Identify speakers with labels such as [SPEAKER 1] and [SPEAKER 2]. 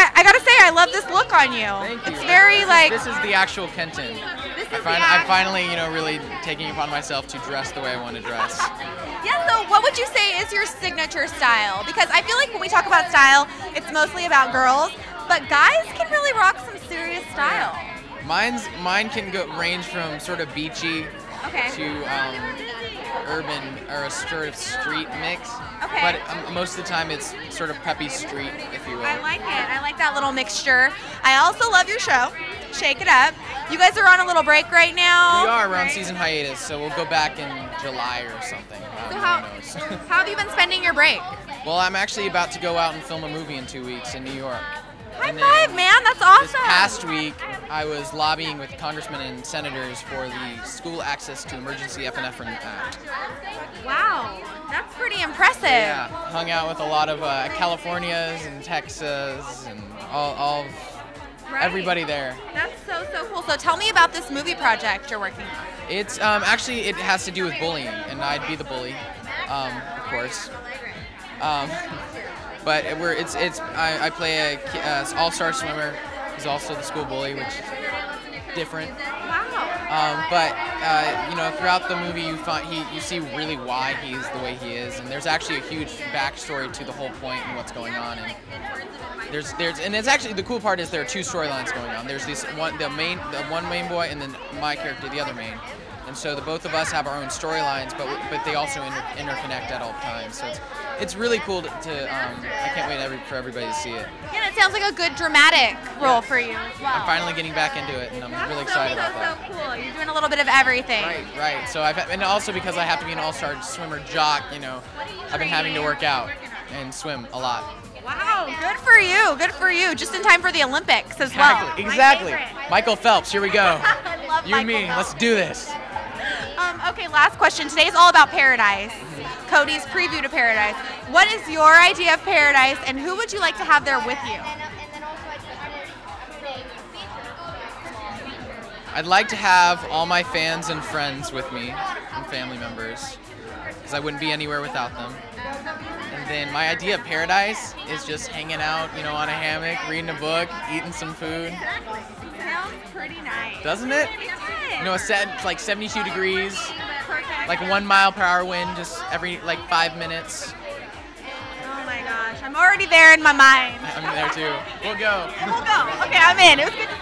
[SPEAKER 1] I, I gotta say, I love this look on you.
[SPEAKER 2] Thank you.
[SPEAKER 1] It's very
[SPEAKER 2] This is-
[SPEAKER 1] like.
[SPEAKER 2] This is the actual Kenton.
[SPEAKER 1] This
[SPEAKER 2] I
[SPEAKER 1] is
[SPEAKER 2] find,
[SPEAKER 1] the
[SPEAKER 2] I'm finally, you know, really taking upon myself to dress the way I want to dress.
[SPEAKER 1] Yeah, so what would you say is your signature style? Because I feel like when we talk about style, it's mostly about girls, but guys can really rock some serious style.
[SPEAKER 2] Mine's mine can go range from sort of beachy
[SPEAKER 1] Okay.
[SPEAKER 2] to um, urban or a sort of street mix.
[SPEAKER 1] Okay.
[SPEAKER 2] But um, most of the time it's sort of preppy street, if you will.
[SPEAKER 1] I like it. I like that little mixture. I also love your show, Shake It Up. You guys are on a little break right now.
[SPEAKER 2] we are we're on season hiatus, so we'll go back in July or something.
[SPEAKER 1] So how, how have you been spending your break?
[SPEAKER 2] well, I'm actually about to go out and film a movie in two weeks in New York.
[SPEAKER 1] High five, man.
[SPEAKER 2] This past week, I was lobbying with congressmen and senators for the School Access to Emergency Epinephrine Act.
[SPEAKER 1] Wow. That's pretty impressive.
[SPEAKER 2] Yeah, hung out with a lot of uh, Californias and Texas and all, all
[SPEAKER 1] Right.
[SPEAKER 2] everybody there.
[SPEAKER 1] That's so, so cool. So tell me about this movie project you're working on.
[SPEAKER 2] It's um, actually it has to do with bullying, and I'd be the bully, um, of course. Um, but we're it's it's I, I play a ki- uh, all-star swimmer who's also the school bully, which is different.
[SPEAKER 1] Wow.
[SPEAKER 2] Um, but uh, you know, throughout the movie, you find he you see really why he's the way he is, and there's actually a huge backstory to the whole point and what's going on. And there's there's and it's actually the cool part is there are two storylines going on. There's this one the main the one main boy and then my character the other main. And so the both of us have our own storylines, but but they also inter- interconnect at all times. So it's it's really cool to, to um, I can't wait every, for everybody to see it.
[SPEAKER 1] Yeah, it sounds like a good dramatic role for you as well.
[SPEAKER 2] I'm finally getting back into it, and I'm
[SPEAKER 1] That's
[SPEAKER 2] really
[SPEAKER 1] so,
[SPEAKER 2] excited
[SPEAKER 1] so,
[SPEAKER 2] about that.
[SPEAKER 1] so cool. You're doing a little bit of everything.
[SPEAKER 2] Right, right. So I've and also because I have to be an all-star swimmer jock, you know, I've been having to work out and swim a lot.
[SPEAKER 1] Wow, good for you. Good for you. Just in time for the Olympics as well.
[SPEAKER 2] Exactly. Exactly. Michael Phelps. Here we go.
[SPEAKER 1] I love
[SPEAKER 2] You and
[SPEAKER 1] Michael
[SPEAKER 2] me.
[SPEAKER 1] Phelps.
[SPEAKER 2] Let's do this.
[SPEAKER 1] Okay, last question. Today is all about paradise. Cody's preview to paradise. What is your idea of paradise, and who would you like to have there with you?
[SPEAKER 2] I'd like to have all my fans and friends with me and family members because I wouldn't be anywhere without them. And then my idea of paradise is just hanging out, you know, on a hammock, reading a book, eating some food.
[SPEAKER 1] Sounds pretty nice.
[SPEAKER 2] Doesn't it? You know, it's set like 72 degrees. Like one mile per hour wind, just every like five minutes.
[SPEAKER 1] oh my gosh, I'm already there in my mind.
[SPEAKER 2] I'm there too. We'll go.
[SPEAKER 1] We'll go. Okay, I'm in. It was good